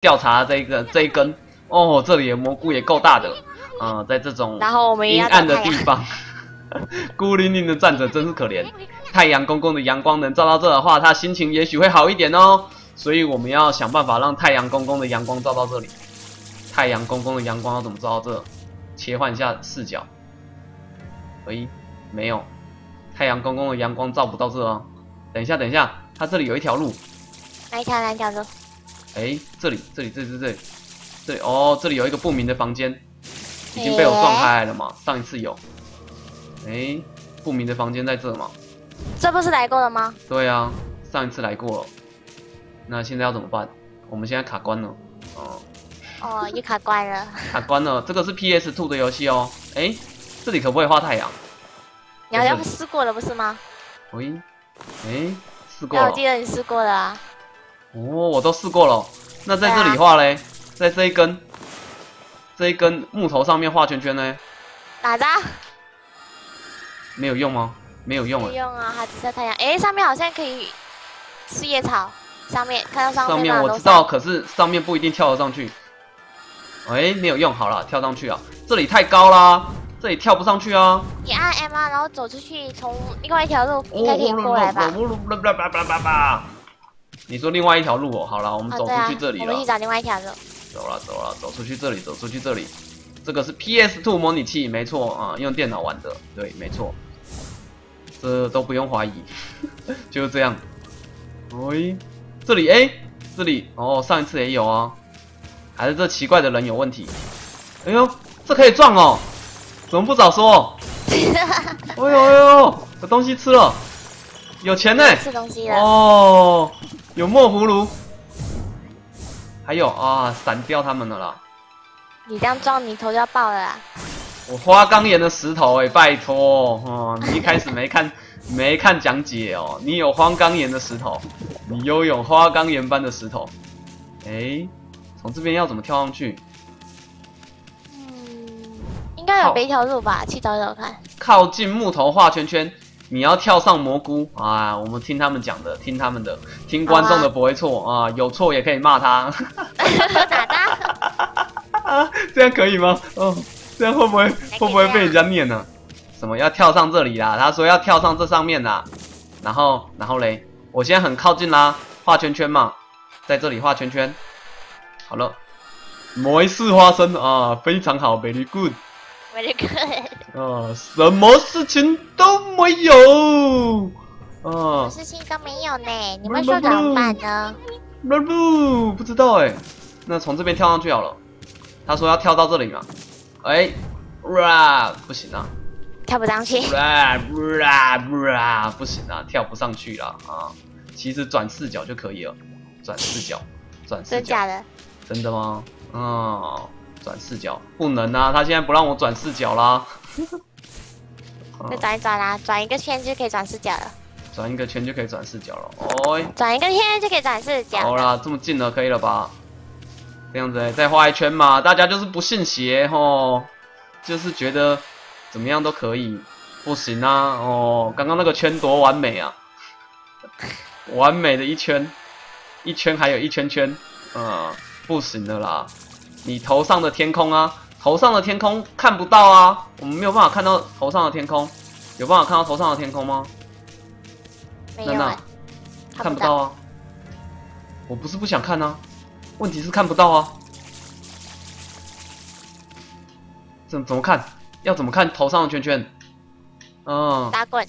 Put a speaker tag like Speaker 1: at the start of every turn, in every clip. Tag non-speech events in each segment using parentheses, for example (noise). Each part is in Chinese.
Speaker 1: 调查这个这一根。哦，这里的蘑菇也够大的。嗯，在这种阴暗的地。方，(laughs) 孤零零的站着，真是可怜。太阳公公的阳光能照到这的话，他心情也许会好一点哦。所以我们要想办法让太阳公公的阳光照到这里。太阳公公的阳光要怎么照到这？切换一下视角。诶，没有，太阳公公的阳光照不到这哦。等一下，等一下，他这里有一条路。
Speaker 2: 哪一条哪一条路？
Speaker 1: 哎，这里，这里，这里，这里，这里，哦，这里有一个不明的房间，已经被我撞开来了嘛？上一次有。哎，不明的房间在这嘛？
Speaker 2: 这不是来过了吗？
Speaker 1: 对啊，上一次来过了。那现在要怎么办？我们现在卡关了。哦，
Speaker 2: 哦，也卡关了。
Speaker 1: 卡关了。这个是 PS Two 的游戏哦。哎，这里可不可以画太阳？
Speaker 2: 你好像试过了不是吗？
Speaker 1: 喂，哎，试过了
Speaker 2: 那我。记得你试过了啊。
Speaker 1: 哦，我都试过了。那在这里画嘞，在这一根，这一根木头上面画圈圈呢，
Speaker 2: 打着？
Speaker 1: 没有用吗？没有用啊。
Speaker 2: 不用啊，它只晒太阳。哎，上面好像可以吃野草。上面看到上
Speaker 1: 上面
Speaker 2: 面那楼
Speaker 1: 我知道，可是上面不一定跳得上去。哎，没有用，好了，跳上去啊！这里太高啦，这里跳不上去啊！
Speaker 2: 你按 M 啊，然后走出去，从另外一条路应该可以过来吧？
Speaker 1: 吧？你说另外一条路哦，好了，我们
Speaker 2: 啊，
Speaker 1: 走出去这里了
Speaker 2: 我们去，找另外一条路。
Speaker 1: 走了走了，走出去这里，走出去这里。这个是 PS Two 模拟器，没错啊，用电脑玩的，对，没错，这都不用怀疑，(laughs) 就是这样。喂，这里哎，这里哦，上一次也有啊，还是这奇怪的人有问题。哎呦，这可以撞哦，怎么不早说？哎 (laughs) 呦哎呦，有东西吃了，有钱呢。
Speaker 2: 吃东西了。
Speaker 1: 哦，有墨葫芦，还有啊，闪掉他们了啦。
Speaker 2: 你这样撞，你头就要爆了啦！
Speaker 1: 我花岗岩的石头哎、拜托哦，你一开始没看 (laughs) 没看讲解哦，你有花岗岩的石头，你拥有花岗岩般的石头，哎、从这边要怎么跳上去？
Speaker 2: 嗯，应该有别一条路吧？去找找看。
Speaker 1: 靠近木头画圈圈，你要跳上蘑菇啊！我们听他们讲的，听他们的，听观众的不会错啊，有错也可以骂他。(laughs)
Speaker 2: 哪张？
Speaker 1: 啊，(laughs) 这样可以吗？哦，这样会不会会不会被人家念呢？什么要跳上这里啦？他说要跳上这上面啦。然后然后嘞，我现在很靠近啦，画圈圈嘛，在这里画圈圈。好了，没事发生啊，非常好，very good。
Speaker 2: Very good。
Speaker 1: 啊，什么事情都没有。啊，
Speaker 2: 事情都没有呢，你们说怎么办呢？
Speaker 1: 不不不知道哎，那从这边跳上去好了。他说要跳到这里嘛，哎，哇，不行啊，
Speaker 2: 跳不上去。
Speaker 1: 哇哇哇，不行啊，跳不上去了啊。其实转视角就可以了，转视角，转视角，
Speaker 2: 真假的？
Speaker 1: 真的吗？哦，转视角不能啊，他现在不让我转视角啦。(laughs)
Speaker 2: 再转一转啦，转一个圈就可以转视角了，
Speaker 1: 转一个圈就可以转视角了，哦。(laughs)
Speaker 2: 转一个圈就可以转视角。
Speaker 1: 好啦，这么近了，可以了吧？这样子、欸、再画一圈嘛，大家就是不信邪吼，就是觉得怎么样都可以，不行啊哦，刚刚那个圈多完美啊，完美的一圈，一圈还有一圈圈，嗯，不行的啦，你头上的天空啊，头上的天空看不到啊，我们没有办法看到头上的天空，有办法看到头上的天空吗？娜娜
Speaker 2: 没有啊，
Speaker 1: 看不到啊，我不是不想看啊，问题是看不到啊。怎怎么看？要怎么看头上的圈圈？嗯
Speaker 2: 打滚。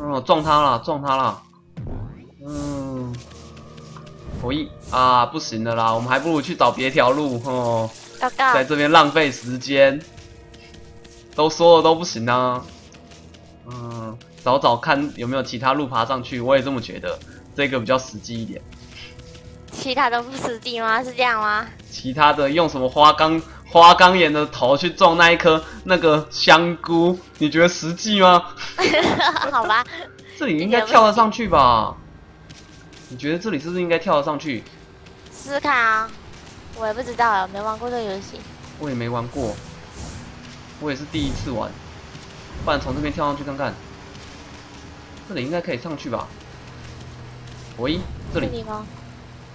Speaker 1: 嗯，撞他了，撞他了。嗯，啊，不行的啦，我们还不如去找别条路哦，
Speaker 2: 报告
Speaker 1: 在。这边浪费时间。都说了都不行啊。嗯，找找看有没有其他路爬上去，我也这么觉得，这个比较实际一点。
Speaker 2: 其他的不实际吗？是这样吗？
Speaker 1: 其他的用什么花岗花岗岩的头去撞那一颗那个香菇，你觉得实际吗？(laughs)
Speaker 2: 好吧，
Speaker 1: 这里应该跳得上去吧？你觉得这里是不是应该跳得上去？
Speaker 2: 试试看啊。我也不知道啊，没玩过这个游戏。
Speaker 1: 我也没玩过，我也是第一次玩，不然从这边跳上去看看。这里应该可以上去吧？喂，这里，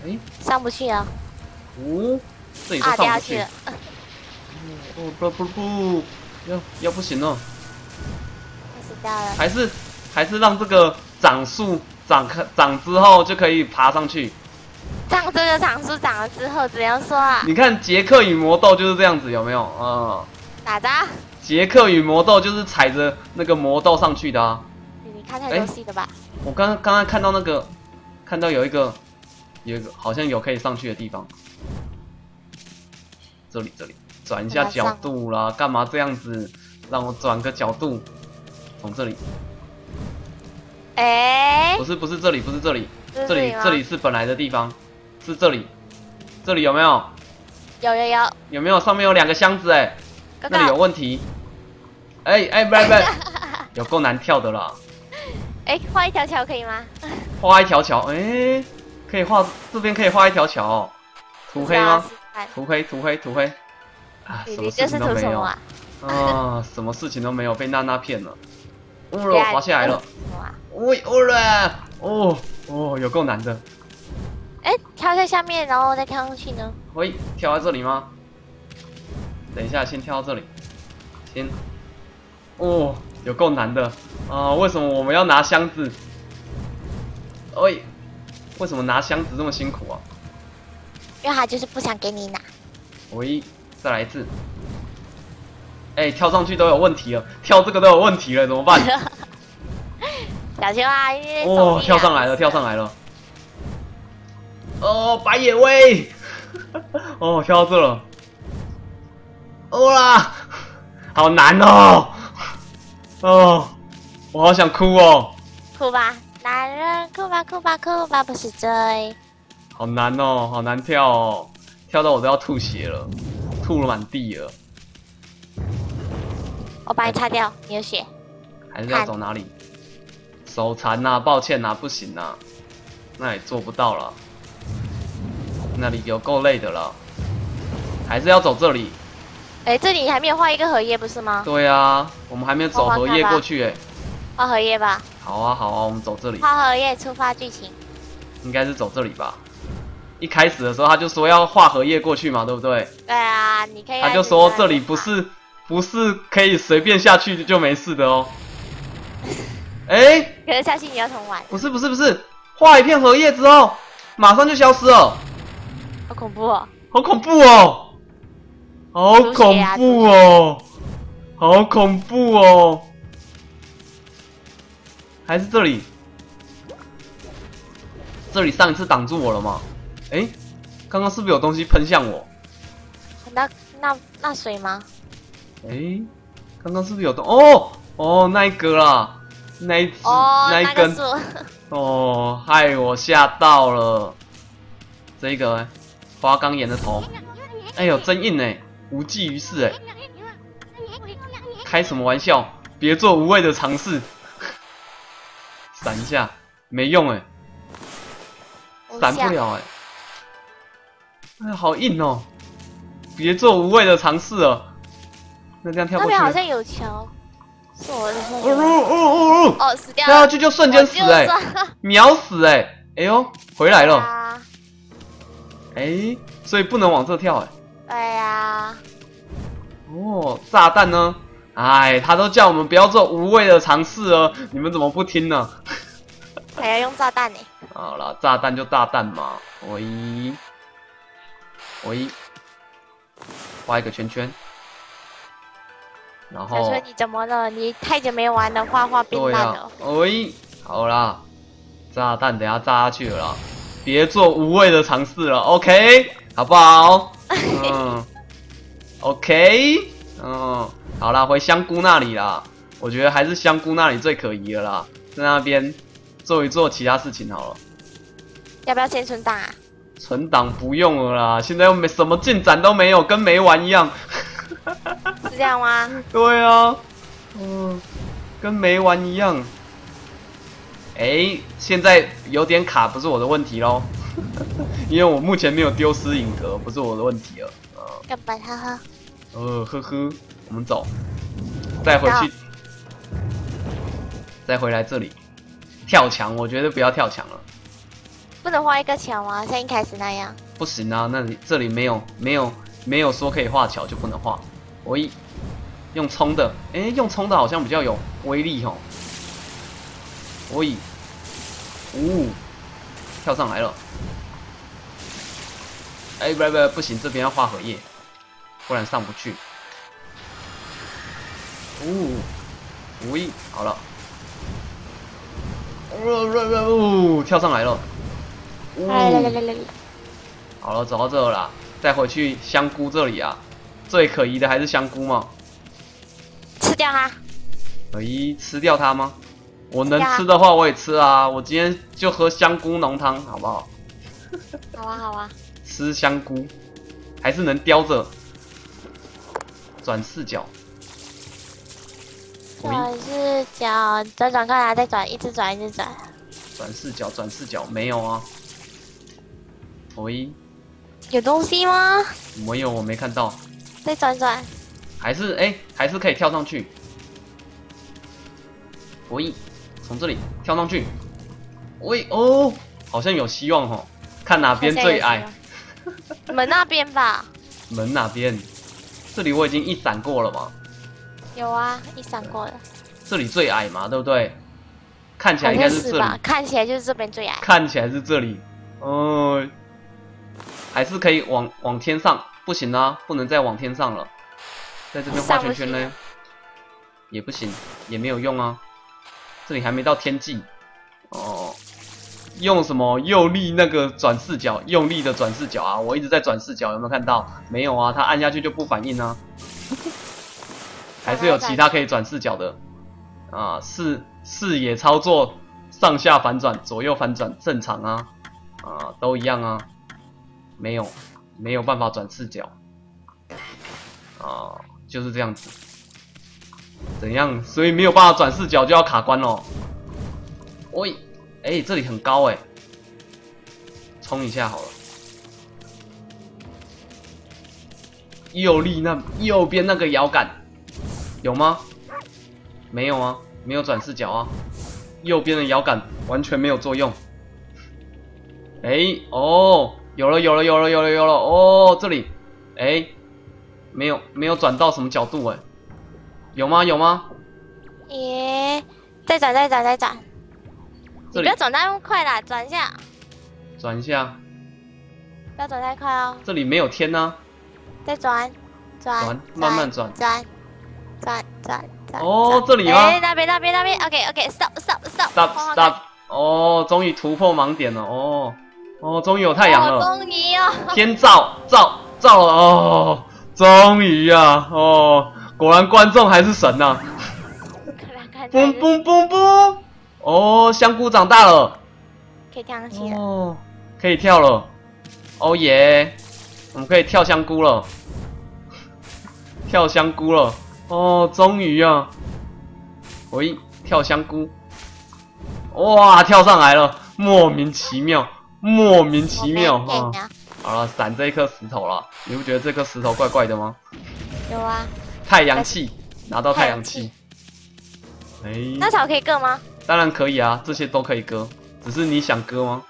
Speaker 1: 哎，
Speaker 2: 上不去啊。
Speaker 1: 哦，这里上不去。
Speaker 2: 下去了。
Speaker 1: 哦不不不，要要不行了，
Speaker 2: 快死掉了。
Speaker 1: 还是还是让这个长树长开长之后就可以爬上去。
Speaker 2: 长这个长树长了之后，只能说啊，
Speaker 1: 你看杰克与魔豆就是这样子，有没有？嗯，
Speaker 2: 咋的。
Speaker 1: 杰克与魔豆就是踩着那个魔豆上去的啊。
Speaker 2: 你你看太多戏了吧？
Speaker 1: 我刚刚刚看到那个，看到有一个，有一个好像有可以上去的地方。这里这里，转一下角度啦，干嘛这样子？让我转个角度，从这里，
Speaker 2: 哎、
Speaker 1: 不是不是这里，不是这里，
Speaker 2: 这
Speaker 1: 里这里是本来的地方，是这里，这里有没有？
Speaker 2: 有有有，
Speaker 1: 有没有？上面有两个箱子哎，
Speaker 2: 哥
Speaker 1: 那里有，问题。哎哎，(laughs) 不是不，有够难跳的啦。
Speaker 2: 哎，画一条桥可以吗？
Speaker 1: 画一条桥，哎、可以画这边可以画一条桥哦。涂黑吗？涂黑，涂黑，涂黑。啊，什么事情都没有。
Speaker 2: 啊？
Speaker 1: 啊，什么事情都没有，被娜娜骗了。哦滑下来了。
Speaker 2: 你这是什么啊？
Speaker 1: 喂，哦了，哦哦，有够难的。
Speaker 2: 哎，跳在下面，然后再跳上去呢？
Speaker 1: 喂，跳在这里吗？等一下，先跳到这里。先。哦，有够难的啊！为什么我们要拿箱子？喂，为什么拿箱子这么辛苦啊？
Speaker 2: 因为他就是不想给你拿。
Speaker 1: 喂，再来一次。哎、跳上去都有问题了，跳这个都有问题了，怎么办？(laughs)
Speaker 2: 小
Speaker 1: 青
Speaker 2: 蛙，哇
Speaker 1: 跳上来了，跳上来了。哦，白野威，(laughs) 哦，跳到这了。哦啦，好难哦。(laughs) 哦，我好想哭哦，
Speaker 2: 哭吧，男人哭吧哭吧哭吧不是罪。
Speaker 1: 好难哦，好难跳哦，跳到我都要吐血了，吐了满地了。
Speaker 2: 我把你擦掉你有血。
Speaker 1: 还是要走哪里？手残呐、抱歉呐、不行呐、那也做不到了。那里有够累的了，还是要走这里。
Speaker 2: 哎，这里还没有画一个荷叶不是吗？
Speaker 1: 对啊，我们还没有走荷叶过去哎。
Speaker 2: 画荷叶吧，
Speaker 1: 好啊好啊，我们走这里，
Speaker 2: 画荷叶触发剧情。
Speaker 1: 应该是走这里吧。一开始的时候他就说要画荷叶过去嘛，对不对？
Speaker 2: 对啊，你可以。
Speaker 1: 他就说这里不。是不是可以随便下去就没事的哦。(laughs) 哎、
Speaker 2: 可是下去你要重玩，
Speaker 1: 不是不是不是，画一片荷叶之后马上就消失了。
Speaker 2: 好恐怖哦！
Speaker 1: 好恐怖哦！好恐怖哦！好恐怖哦！还是这里？这里上一次挡住我了吗？诶，刚刚是不是有东西喷向我？
Speaker 2: 那那那水吗？
Speaker 1: 诶，刚刚是不是有东？哦哦，那一个啦，那一只、
Speaker 2: 哦，
Speaker 1: 那一根。(laughs) 哦，害我吓到了。这个花岗岩的头，哎呦，真硬哎，无济于事哎。开什么玩笑？别做无谓的尝试。(laughs) 闪一下，没用哎，闪不了哎。哎，好硬哦！别做无谓的尝试了。那这样跳过去？
Speaker 2: 那边好像有桥，是我的错。
Speaker 1: 哦哦哦哦！
Speaker 2: 哦，死掉
Speaker 1: 跳下
Speaker 2: 了，
Speaker 1: 去就瞬间死哎，
Speaker 2: 说
Speaker 1: 秒死哎！哎呦，回来了。
Speaker 2: 啊
Speaker 1: 哎，所以不能往这跳哎。
Speaker 2: 对呀，
Speaker 1: 哦，炸弹呢？哎，他都叫我们不要做无谓的尝试了，你们怎么不听呢？
Speaker 2: 还要用炸弹呢。
Speaker 1: 好了，炸弹就炸弹嘛。喂，喂，画一个圈圈，然后
Speaker 2: 小春，你怎么了？你太久没玩了，画画变
Speaker 1: 对呀
Speaker 2: 烂了。，
Speaker 1: 喂，好啦，炸弹等下炸下去了啦，别做无谓的尝试了，OK，好不好？嗯，(laughs) OK，嗯，好啦，回香菇那里啦。我觉得还是香菇那里最可疑了啦，在那边做一做其他事情好了。
Speaker 2: 要不要先存档啊？
Speaker 1: 存档不用了啦，现在又没什么进展都没有，跟没玩一样。
Speaker 2: 是这样吗？
Speaker 1: 对啊，嗯，跟没玩一样。哎，现在有点卡，不是我的问题喽，(laughs) 因为我目前没有丢失影格，不是我的问题了。呃
Speaker 2: 要把它喝。
Speaker 1: 呃，呵呵，我们走，再回去，再回来这里跳墙，我觉得不要跳墙了。
Speaker 2: 不能画一个桥吗？像一开始那样。
Speaker 1: 不行啊，那里这里没有没有没有说可以画桥就不能画。我一用冲的，哎，用冲的好像比较有威力哦。我以，呜，跳上来了。哎，不不不行，这边要画荷叶，不然上不去。呜，喂，好了。呜，跳上来了。
Speaker 2: 来来来来来。
Speaker 1: 好了，走到这了，再回去香菇这里啊。最可疑的还是香菇嘛？
Speaker 2: 吃掉它。
Speaker 1: 可以吃掉它吗？我能吃的话我也吃啊。我今天就喝香菇浓汤，好不好？
Speaker 2: 好啊好啊。
Speaker 1: 吃香菇，还是能叼着。转视角。
Speaker 2: 转视角，转转看啊，再转，一直转，一直转。
Speaker 1: 转视角，转视角，没有啊。喂，
Speaker 2: 有东西吗？
Speaker 1: 没有，我没看到。
Speaker 2: 再转转。
Speaker 1: 还是哎，还是可以跳上去。喂，从这里跳上去。喂哦，好像有希望哦。看哪边最矮。
Speaker 2: 门那边吧。
Speaker 1: 门哪边？这里我已经一闪过了嘛。
Speaker 2: 有啊，一闪过了。
Speaker 1: 这里最矮嘛，对不对？看起来应该是这里。
Speaker 2: 看起来就是这边最矮。
Speaker 1: 看起来是这里。哦，还是可以往往天上，不行啊，不能再往天上了。在这边画圈圈呢，也不行，也没有用啊。这里还没到天际。哦，用什么用力那个转视角，用力的转视角啊！我一直在转视角，有没有看到？没有啊，它按下去就不反应啊。还是有其他可以转视角的啊，视视野操作，上下反转，左右反转正常啊，啊都一样啊，没有没有办法转视角啊，就是这样子，怎样？所以没有办法转视角就要卡关哦。喂，哎，这里很高哎，冲一下好了，右立那右边那个摇杆。有吗？没有啊，没有转视角啊，右边的摇杆完全没有作用。哎，哦，有了，有了，有了，有了，有了，哦，这里，哎，没有，没有转到什么角度哎，有吗？有吗？
Speaker 2: 耶，再转，再转，再转，你不要转那么快啦，转一下，
Speaker 1: 转一下，
Speaker 2: 不要转太快哦。
Speaker 1: 这里没有天呢，
Speaker 2: 再转，转，
Speaker 1: 慢慢转，
Speaker 2: 转。转转转
Speaker 1: 哦，这里吗？
Speaker 2: 哎，那边那边那边，OK OK，stop stop
Speaker 1: stop stop，哦，终于突破盲点了，哦。哦，终于有太阳了，
Speaker 2: 终于哦，
Speaker 1: 天照照照了，哦，终于啊，哦，果然观众还是神呐，嘣嘣嘣嘣，哦，香菇长大了，
Speaker 2: 可以跳上去了，哦，
Speaker 1: 可以跳了，哦耶，我们可以跳香菇了，跳香菇了。哦，终于啊！喂，跳香菇，哇，跳上来了，莫名其妙，莫名其妙啊！好了，闪这一颗石头了，你不觉得这颗石头怪怪的吗？
Speaker 2: 有啊。
Speaker 1: 太阳气，拿到太阳气。哎，
Speaker 2: 那草可以割吗？
Speaker 1: 当然可以啊，这些都可以割，只是你想割吗？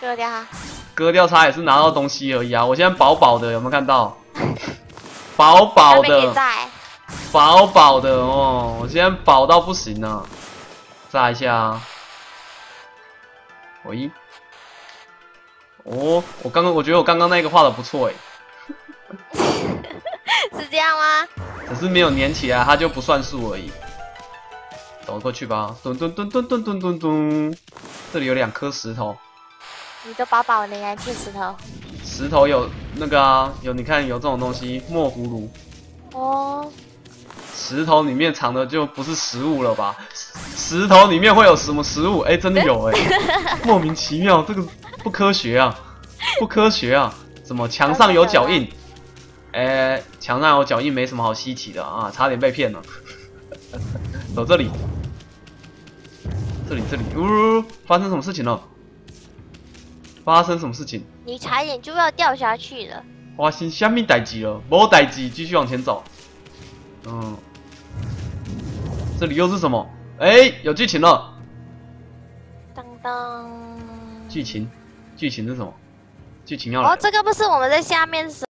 Speaker 2: 割掉它。
Speaker 1: 割掉它也是拿到东西而已啊！我现在饱饱的，有没有看到？(laughs) 饱饱的。饱饱的哦，我现在饱到不行了，炸一下。喂，哦，我刚刚我觉得我刚刚那个画的不错哎，(laughs)
Speaker 2: 是这样吗？
Speaker 1: 只是没有粘起来，它就不算数而已。走过去吧，咚咚咚咚咚咚咚咚，这里有两颗石头。
Speaker 2: 你都饱饱的，还吃石头？
Speaker 1: 石头有那个啊，有你看有这种东西，墨葫芦。哦。石头里面藏的就不是食物了吧？石头里面会有什么食物？哎，真的有哎，(laughs) 莫名其妙，这个不科学啊，(laughs) 不科学啊！怎么墙上有脚印？(laughs) 哎，墙上有脚印没什么好稀奇的啊，差点被骗了。(laughs) 走这里，这里这里，呜，发生什么事情了？发生什么事情？
Speaker 2: 你差点就要掉下去了。
Speaker 1: 发生虾米代志了？没代志，继续往前走。嗯。这里又是什么？哎，有剧情了！当当，剧情剧情是什么？剧情要来
Speaker 2: 哦，这个不是我们在下面是